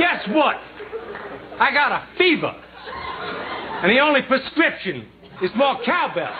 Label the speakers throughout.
Speaker 1: guess what? I got a fever. And the only prescription is more cowbell.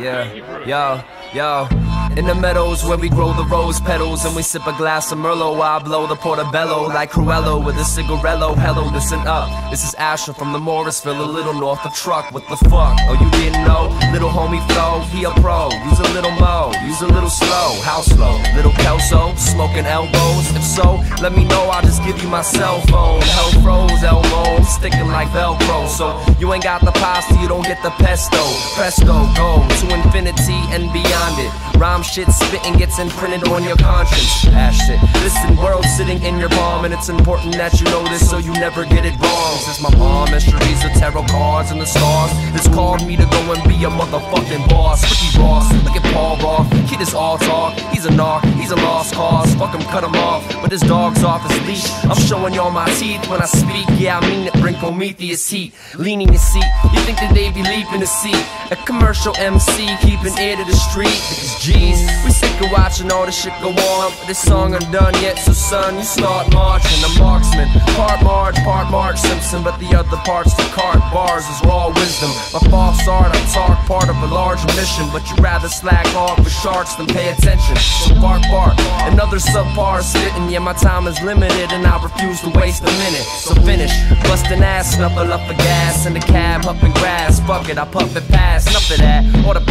Speaker 2: Yeah, yo, yo. In the meadows where we grow the rose petals And we sip a glass of Merlot while I blow the portobello Like Cruello with a cigarello. Hello, listen up. This is Asher from the Morrisville A little north of Truck. What the fuck? Oh, you didn't know? Little homie Flo, he a pro. Use a little mo, use a little slow. How slow? Little Kelso, smoking elbows. If so, let me know. I'll just give you my cell phone. Hell froze, Elmo, sticking like Velcro. So you ain't got the pasta, you don't get the pesto. Presto, go to infinity and beyond it. Rhyme shit spitting gets imprinted on your conscience. Ash it. Listen, world sitting in your palm, and it's important that you know this so you never get it wrong. Since my mom mysteries of tarot cards and the stars, it's called me to go and be a motherfucking boss. Ricky Ross, look at Paul Roth. Kid is all talk. He's a narc, he's a lost cause. Fuck him, cut him off. But his dog's off his leash. I'm showing y'all my teeth when I speak. Yeah, I mean it. Bring Prometheus heat. Leaning your seat. You think that they be leaping the seat? A commercial MC keeping ear to the street. Because We sick of watching all this shit go on. But this song I'm done yet, so son, you start marching. A marksman, part Marge, part Marge Simpson, but the other parts the cart bars is raw wisdom. My false art, I talk part of a larger mission, but you'd rather slack off with sharks than pay attention. So bark, bark. Another subpar spitting, yeah, my time is limited, and I refuse to waste a minute. So finish, busting ass, snuffle up for gas in the cab, huffing grass. Fuck it, I puff it past, enough of that. Or the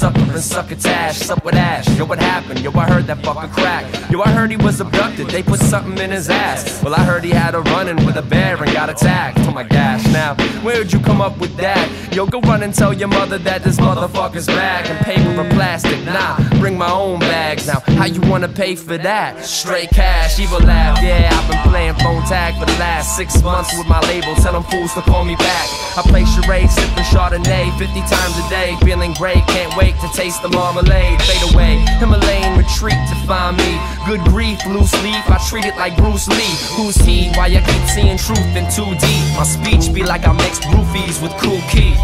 Speaker 2: blap, sucker and succotash, sup with ash. Yo, what happened? Yo, I heard that fucker crack. Yo, I heard he was abducted. They put something in his ass. Well, I heard he had a run-in with a bear and got attacked. Oh my gosh, now, where'd you come up with that? Yo, go run and tell your mother that this motherfucker's back. And paper or plastic, nah, bring my own bags. Now, how you wanna pay for that? Straight cash, evil laugh. Yeah, I've been playing phone tag for the last six months with my label. Tell them fools to call me back. I play charades, sipping Chardonnay 50 times a day. Feeling great, can't wait to taste the marmalade. Fade away, Himalayan retreat to find me. Good grief, loose leaf, I treat it like Bruce Lee. Who's he? Why you keep seeing truth in 2D? My speech be like I mixed roofies with cool key.